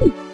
うん。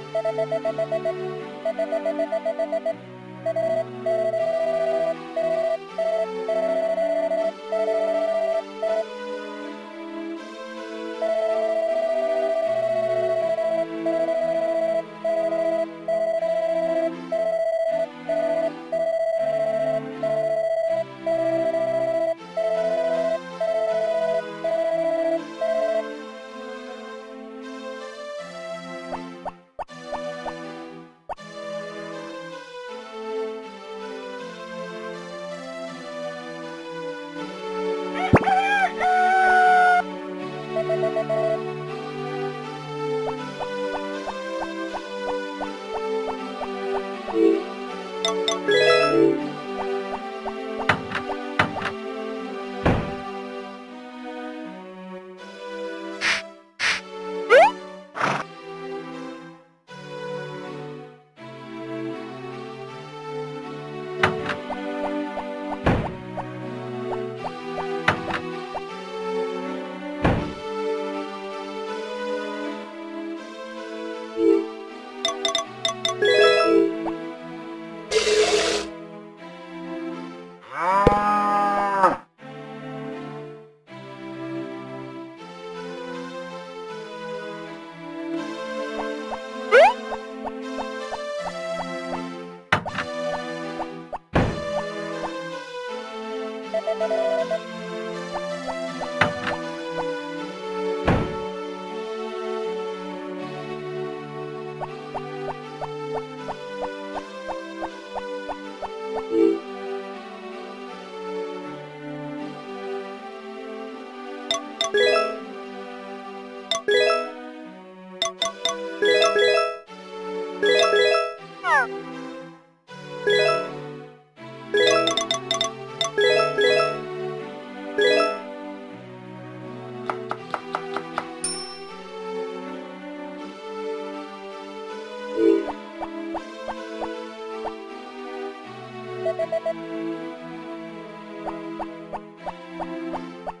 Thank you. Música Thank you.